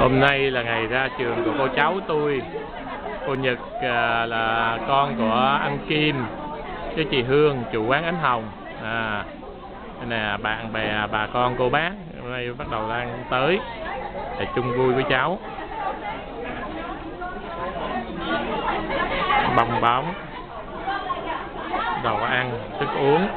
Hôm nay là ngày ra trường của cô cháu tôi. Cô Nhật à, là con của anh Kim với chị Hương, chủ quán Ánh Hồng. À, nè, bạn bè, bà con, cô bác Hôm nay bắt đầu đang tới để chung vui với cháu. Bong bóng Đồ ăn, thức uống.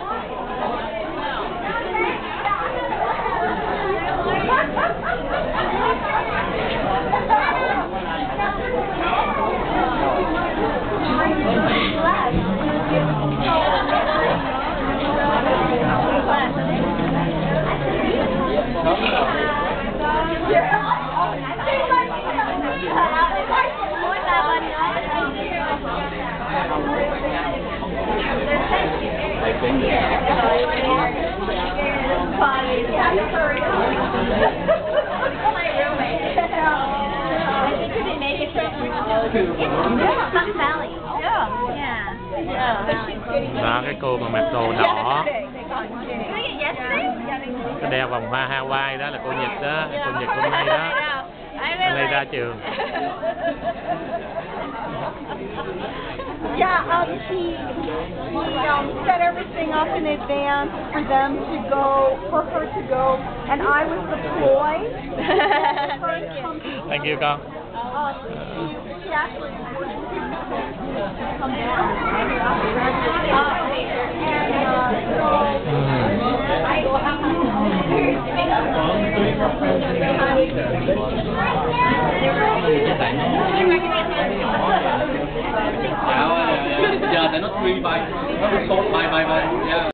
Đó, cái cô mà mặc đồ đỏ. Cái đeo vòng hoa Hawaii đó là cô Nhật đó cô Nhật hôm nay đó. Hôm nay ra trường Yeah, um, he, he um, set everything up in advance for them to go, for her to go, and I was the ploy. Come to- thank you con Uh, she, she actually come down. I not really buy. Not sold, buy, buy, buy. Yeah.